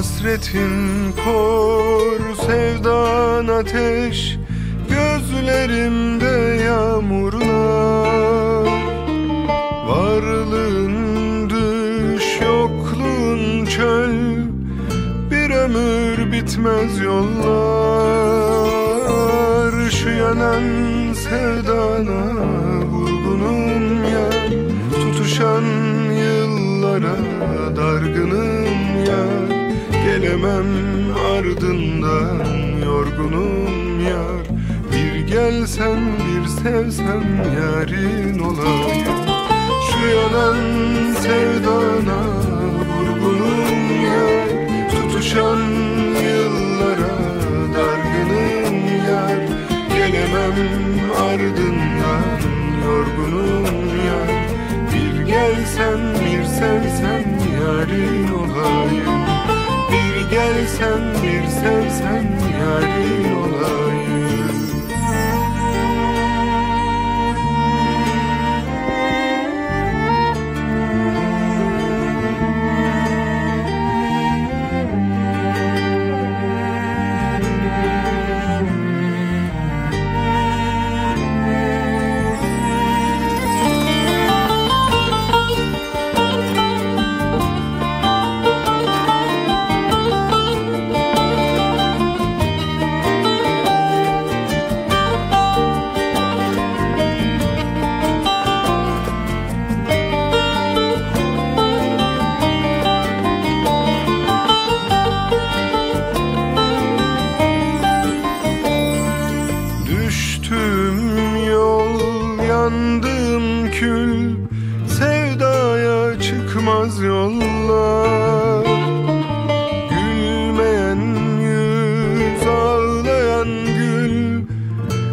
Hasretin kor sevdan ateş Gözlerimde yağmurlar Varlığın düş yokluğun çöl Bir ömür bitmez yollar. Şu yanan sevdana vurgunum ya Tutuşan yıllara dargınım ya Gelemem ardından yorgunum yar. Bir gelsen bir sevsem yarin olayım. Şu yanan sevdana vurgunum yar. Tutuşan yıllara dargınım yar. Gelemem ardından yorgunum yar. Bir gelsen bir sevsem yarin olayım gelsen bir yarin olayım çıkmaz yollar. Gülmeyen yüz ağlayan gül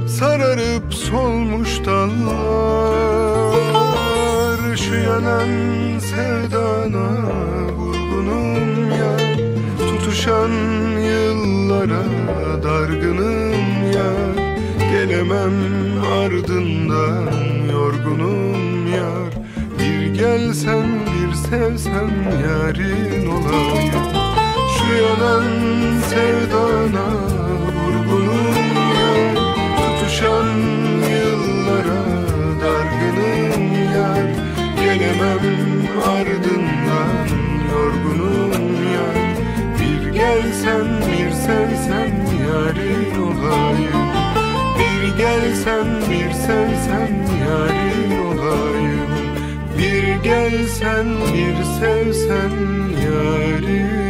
Sararıp solmuş dallar. Şu yanan sevdana vurgunum ya Tutuşan yıllara dargınım ya Gelemem ardından yorgunum yar. Bir gelsen sevsem yarin olayım. Şu yanan sevdana vurgunum yar Tutuşan yıllara dargınım yar Gelemem ardından yorgunum yar Bir gelsen bir sevsem yarin olayım. Bir gelsen bir sevsem Bir gelsen bir sevsen olayım